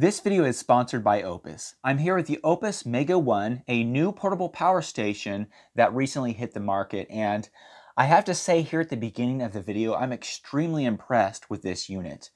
This video is sponsored by Oupes. I'm here with the Oupes Mega 1, a new portable power station that recently hit the market, and I have to say here at the beginning of the video, I'm extremely impressed with this unit.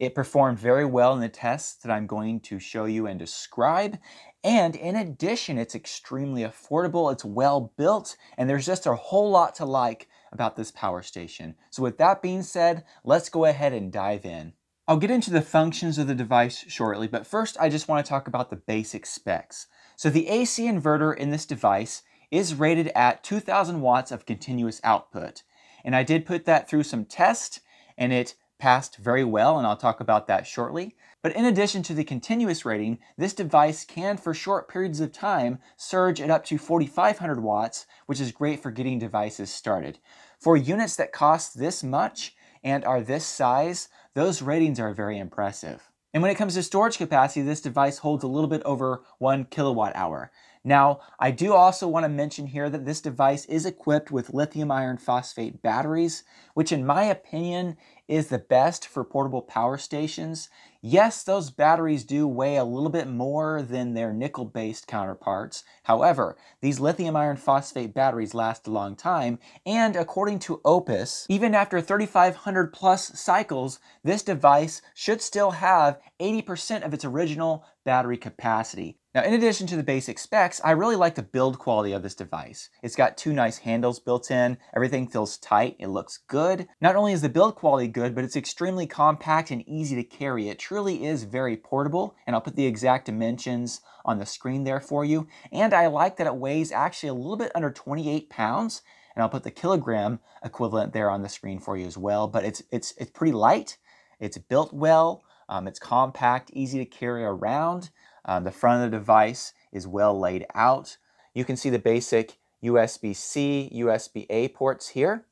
It performed very well in the tests that I'm going to show you and describe, and in addition, it's extremely affordable, it's well built, and there's just a whole lot to like about this power station. So with that being said, let's go ahead and dive in. I'll get into the functions of the device shortly, but first I just want to talk about the basic specs. So the AC inverter in this device is rated at 2000 watts of continuous output. And I did put that through some tests and it passed very well, and I'll talk about that shortly. But in addition to the continuous rating, this device can, for short periods of time, surge at up to 4500 watts, which is great for getting devices started. For units that cost this much and are this size, those ratings are very impressive. And when it comes to storage capacity, this device holds a little bit over one kilowatt hour. Now, I do also want to mention here that this device is equipped with lithium iron phosphate batteries, which in my opinion is the best for portable power stations. Yes, those batteries do weigh a little bit more than their nickel-based counterparts. However, these lithium iron phosphate batteries last a long time, and according to Oupes, even after 3,500 plus cycles, this device should still have 80% of its original battery capacity. Now, in addition to the basic specs, I really like the build quality of this device. It's got two nice handles built in, everything feels tight, it looks good. Not only is the build quality good, but it's extremely compact and easy to carry. It truly is very portable, and I'll put the exact dimensions on the screen there for you. And I like that it weighs actually a little bit under 28 pounds, and I'll put the kilogram equivalent there on the screen for you as well. But it's, it's, it's pretty light, it's built well, um, it's compact, easy to carry around. Um, the front of the device is well laid out. You can see the basic USB-C, USB-A ports here.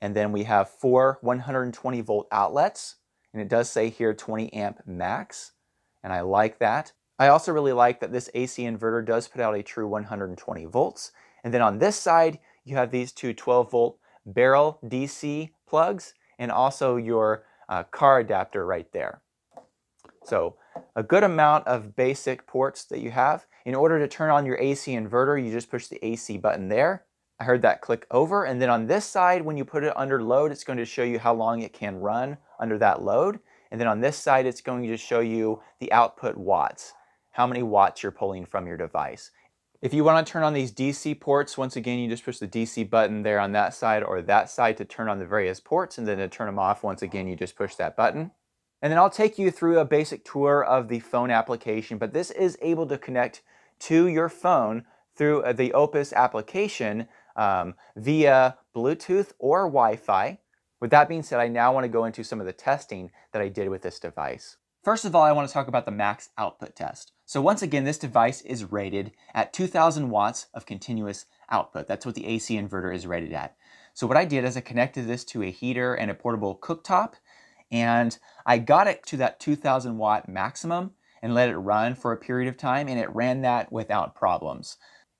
And then we have four 120 volt outlets. And it does say here 20 amp max. And I like that. I also really like that this AC inverter does put out a true 120 volts. And then on this side, you have these two 12 volt barrel DC plugs and also your uh, car adapter right there. So a good amount of basic ports that you have. In order to turn on your AC inverter, you just push the AC button there. I heard that click over. And then on this side, when you put it under load, it's going to show you how long it can run under that load. And then on this side, it's going to show you the output watts, how many watts you're pulling from your device. If you want to turn on these DC ports, once again, you just push the DC button there on that side or that side to turn on the various ports. And then to turn them off, once again, you just push that button. And then I'll take you through a basic tour of the phone application, but this is able to connect to your phone through uh, the Oupes application um, via Bluetooth or Wi-Fi. With that being said, I now want to go into some of the testing that I did with this device. First of all, I want to talk about the max output test. So once again, this device is rated at 2000 watts of continuous output. That's what the AC inverter is rated at. So what I did is I connected this to a heater and a portable cooktop and I got it to that 2000 watt maximum and let it run for a period of time and it ran that without problems.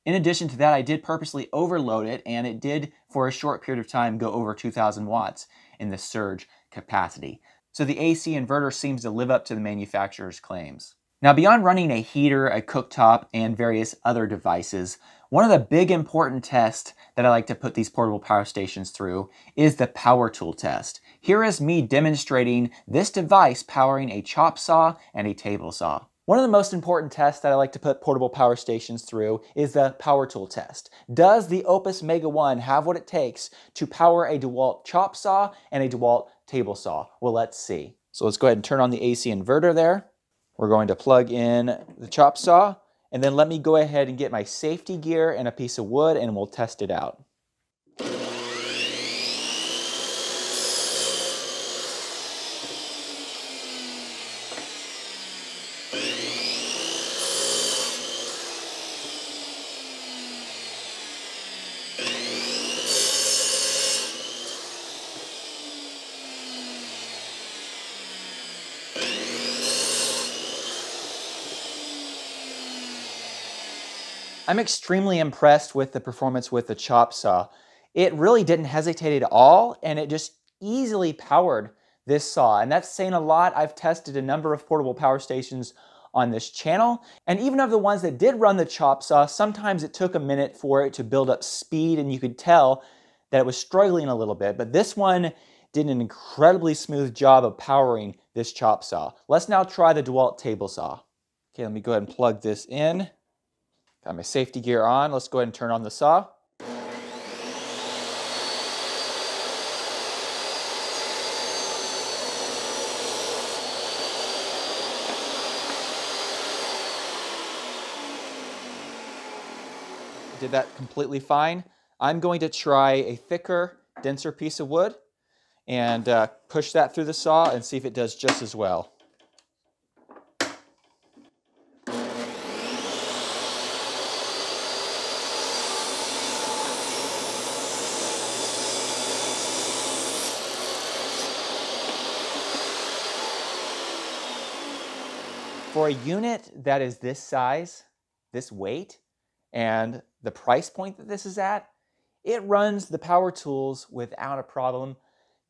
In addition to that, I did purposely overload it and it did for a short period of time go over 2000 watts in the surge capacity. So the AC inverter seems to live up to the manufacturer's claims. Now beyond running a heater, a cooktop, and various other devices, one of the big important tests that I like to put these portable power stations through is the power tool test. Here is me demonstrating this device powering a chop saw and a table saw. One of the most important tests that I like to put portable power stations through is the power tool test. Does the Oupes Mega 1 have what it takes to power a DeWalt chop saw and a DeWalt table saw? Well, let's see. So let's go ahead and turn on the AC inverter there. We're going to plug in the chop saw and then let me go ahead and get my safety gear and a piece of wood and we'll test it out. I'm extremely impressed with the performance with the chop saw. It really didn't hesitate at all, and it just easily powered this saw. And that's saying a lot. I've tested a number of portable power stations on this channel. And even of the ones that did run the chop saw, sometimes it took a minute for it to build up speed and you could tell that it was struggling a little bit. But this one did an incredibly smooth job of powering this chop saw. Let's now try the DeWalt table saw. Okay, let me go ahead and plug this in. Got my safety gear on. Let's go ahead and turn on the saw. Did that completely fine. I'm going to try a thicker, denser piece of wood and uh, push that through the saw and see if it does just as well. For a unit that is this size, this weight, and the price point that this is at, it runs the power tools without a problem.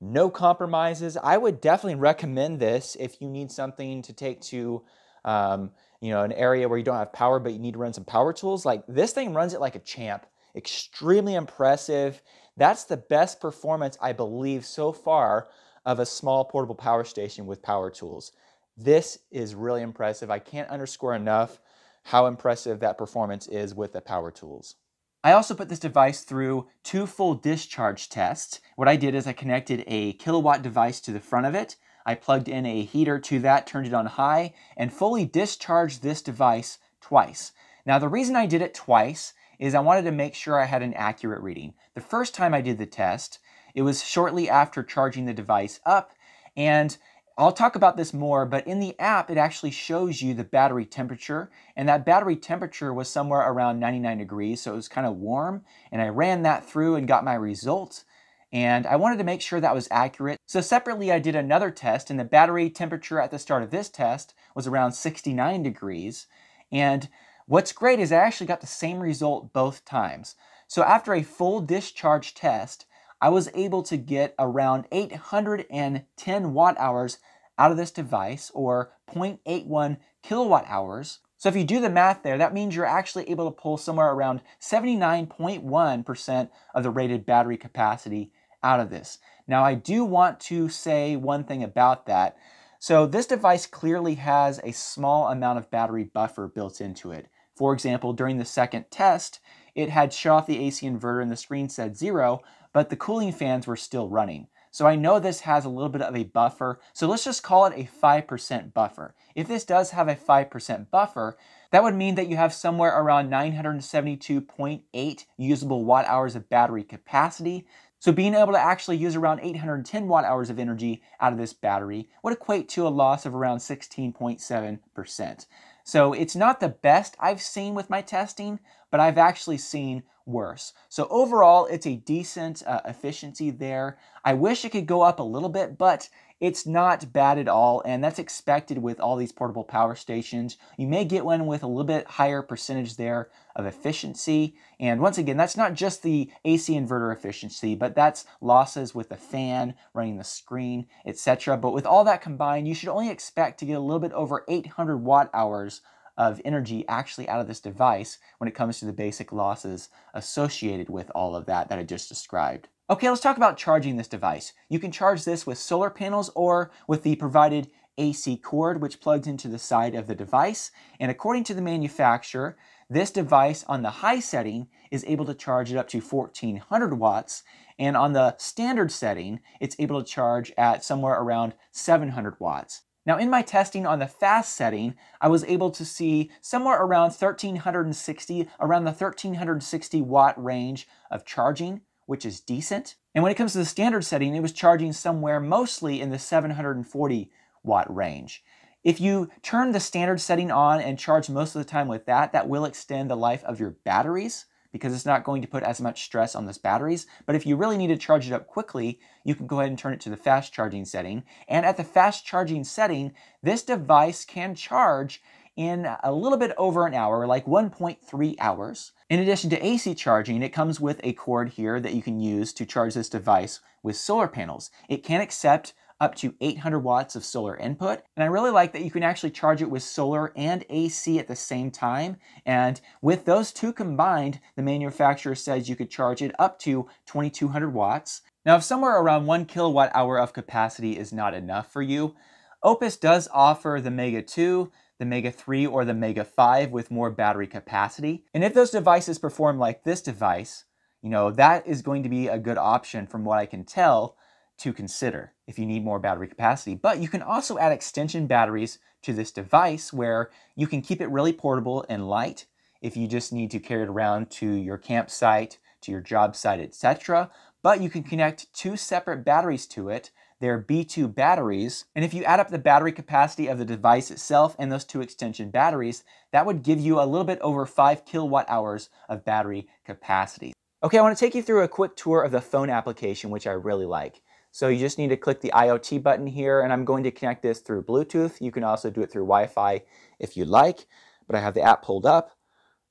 No compromises. I would definitely recommend this if you need something to take to um, you know, an area where you don't have power, but you need to run some power tools. Like this thing runs it like a champ. Extremely impressive. That's the best performance, I believe, so far of a small portable power station with power tools. This is really impressive. I can't underscore enough how impressive that performance is with the power tools. I also put this device through two full discharge tests. What I did is I connected a Kill A Watt device to the front of it. I plugged in a heater to that, turned it on high, and fully discharged this device twice. Now the reason I did it twice is I wanted to make sure I had an accurate reading. The first time I did the test, it was shortly after charging the device up, and I'll talk about this more, but in the app, it actually shows you the battery temperature, and that battery temperature was somewhere around 99 degrees, so it was kind of warm, and I ran that through and got my results, and I wanted to make sure that was accurate. So separately, I did another test, and the battery temperature at the start of this test was around 69 degrees, and what's great is I actually got the same result both times. So after a full discharge test, I was able to get around 810 watt hours out of this device or 0.81 kilowatt hours. So if you do the math there, that means you're actually able to pull somewhere around 79.1% of the rated battery capacity out of this. Now I do want to say one thing about that. So this device clearly has a small amount of battery buffer built into it. For example, during the second test, it had shut off the AC inverter and the screen said zero, but the cooling fans were still running. So I know this has a little bit of a buffer, so let's just call it a 5% buffer. If this does have a 5% buffer, that would mean that you have somewhere around 972.8 usable watt hours of battery capacity. So being able to actually use around 810 watt hours of energy out of this battery would equate to a loss of around 16.7%. So it's not the best I've seen with my testing, but I've actually seen worse. So overall, it's a decent uh, efficiency there. I wish it could go up a little bit, but it's not bad at all, and that's expected with all these portable power stations. You may get one with a little bit higher percentage there of efficiency, and once again, that's not just the AC inverter efficiency, but that's losses with the fan, running the screen, etc. But with all that combined, you should only expect to get a little bit over 800 watt hours of energy actually out of this device when it comes to the basic losses associated with all of that that I just described. Okay, let's talk about charging this device. You can charge this with solar panels or with the provided AC cord which plugs into the side of the device. And according to the manufacturer, this device on the high setting is able to charge it up to 1400 watts and on the standard setting, it's able to charge at somewhere around 700 watts. Now in my testing on the fast setting, I was able to see somewhere around 1360, around the 1360 watt range of charging, which is decent. And when it comes to the standard setting, it was charging somewhere mostly in the 740 watt range. If you turn the standard setting on and charge most of the time with that, that will extend the life of your batteries because it's not going to put as much stress on those batteries. But if you really need to charge it up quickly, you can go ahead and turn it to the fast charging setting. And at the fast charging setting, this device can charge in a little bit over an hour, like 1.3 hours. In addition to AC charging, it comes with a cord here that you can use to charge this device with solar panels. It can accept up to 800 watts of solar input. And I really like that you can actually charge it with solar and AC at the same time. And with those two combined, the manufacturer says you could charge it up to 2200 watts. Now, if somewhere around one kilowatt hour of capacity is not enough for you, Oupes does offer the Mega 2, the Mega 3, or the Mega 5 with more battery capacity. And if those devices perform like this device, you know, that is going to be a good option from what I can tell to consider if you need more battery capacity. But you can also add extension batteries to this device where you can keep it really portable and light if you just need to carry it around to your campsite, to your job site, etc. But you can connect two separate batteries to it they're B2 batteries, and if you add up the battery capacity of the device itself and those two extension batteries, that would give you a little bit over 5 kilowatt hours of battery capacity. Okay, I want to take you through a quick tour of the phone application, which I really like. So you just need to click the IoT button here, and I'm going to connect this through Bluetooth. You can also do it through Wi-Fi if you like, but I have the app pulled up.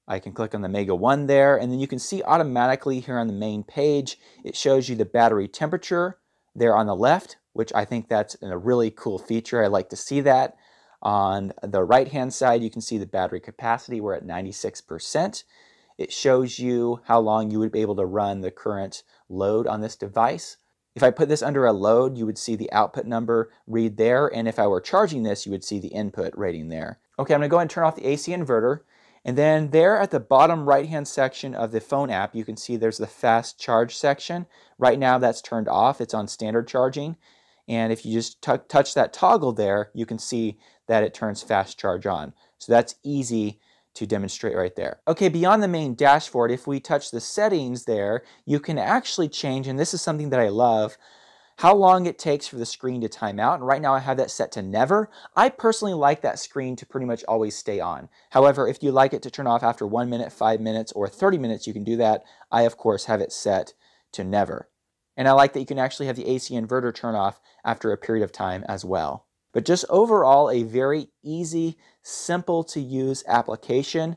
I can click on the Mega 1 there, and then you can see automatically here on the main page, it shows you the battery temperature, there on the left, which I think that's a really cool feature. I like to see that. On the right-hand side, you can see the battery capacity. We're at 96%. It shows you how long you would be able to run the current load on this device. If I put this under a load, you would see the output number read there, and if I were charging this, you would see the input rating there. Okay, I'm gonna go ahead and turn off the AC inverter, and then there at the bottom right-hand section of the phone app, you can see there's the fast charge section. Right now that's turned off, it's on standard charging. And if you just touch that toggle there, you can see that it turns fast charge on. So that's easy to demonstrate right there. Okay, beyond the main dashboard, if we touch the settings there, you can actually change, and this is something that I love, how long it takes for the screen to time out. And right now I have that set to never. I personally like that screen to pretty much always stay on. However, if you like it to turn off after one minute, five minutes, or 30 minutes, you can do that. I, of course, have it set to never. And I like that you can actually have the AC inverter turn off after a period of time as well. But just overall, a very easy, simple to use application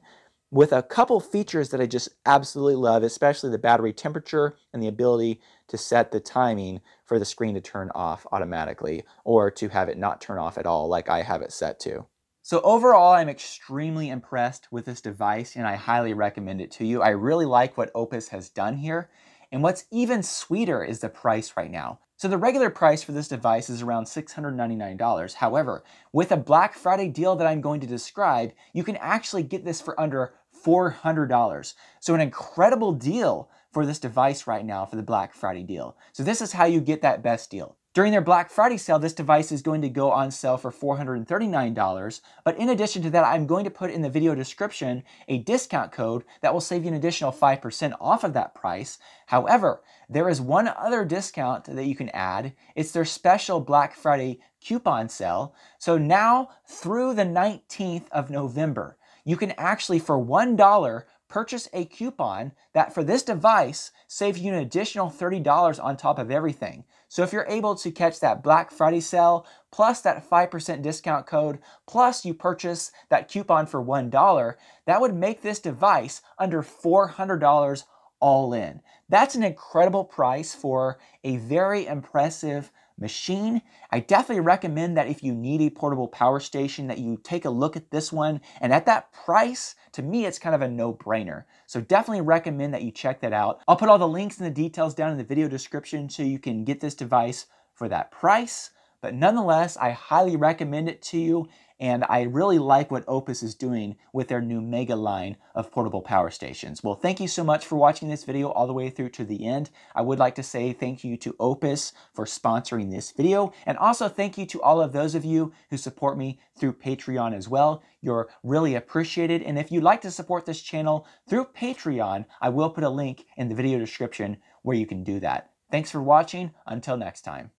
with a couple features that I just absolutely love, especially the battery temperature and the ability to set the timing for the screen to turn off automatically or to have it not turn off at all like I have it set to. So overall, I'm extremely impressed with this device and I highly recommend it to you. I really like what Oupes has done here. And what's even sweeter is the price right now. So the regular price for this device is around $699. However, with a Black Friday deal that I'm going to describe, you can actually get this for under $400. So an incredible deal for this device right now for the Black Friday deal. So this is how you get that best deal. During their Black Friday sale, this device is going to go on sale for $439, but in addition to that, I'm going to put in the video description a discount code that will save you an additional 5% off of that price. However, there is one other discount that you can add. It's their special Black Friday coupon sale. So now through the 19th of November, you can actually, for $1, purchase a coupon that for this device saves you an additional $30 on top of everything. So if you're able to catch that Black Friday sale, plus that 5% discount code, plus you purchase that coupon for $1, that would make this device under $400 all in. That's an incredible price for a very impressive machine. I definitely recommend that if you need a portable power station that you take a look at this one. And at that price, to me, it's kind of a no-brainer. So definitely recommend that you check that out. I'll put all the links and the details down in the video description so you can get this device for that price. But nonetheless, I highly recommend it to you and I really like what Oupes is doing with their new Mega line of portable power stations. Well, thank you so much for watching this video all the way through to the end. I would like to say thank you to Oupes for sponsoring this video, and also thank you to all of those of you who support me through Patreon as well. You're really appreciated, and if you'd like to support this channel through Patreon, I will put a link in the video description where you can do that. Thanks for watching. Until next time.